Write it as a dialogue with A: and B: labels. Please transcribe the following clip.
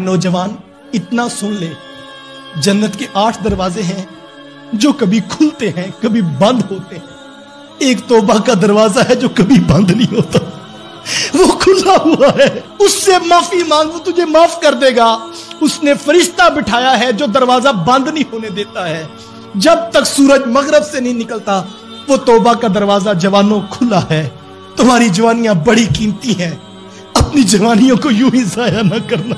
A: नौजवान, इतना सुन ले। जन्नत के आठ दरवाजे हैं, जो कभी खुलते हैं, कभी बंद होते हैं। एक तोबा का दरवाज़ा है, जो कभी बंद नहीं होता। वो खुला हुआ है। उससे माफ़ी मांग, वो तुझे माफ़ कर देगा। उसने फरिश्ता बिठाया है, जो दरवाज़ा बंद नहीं होने देता है। जब तक सूरज मगरब से नहीं निकलता, वो तोबा का दरवाज़ा जवानों खुला है। तुम्हारी जवानियाँ बड़ी कीमती हैं। अपनी जवानियों को यूँ ही जाया ना करना।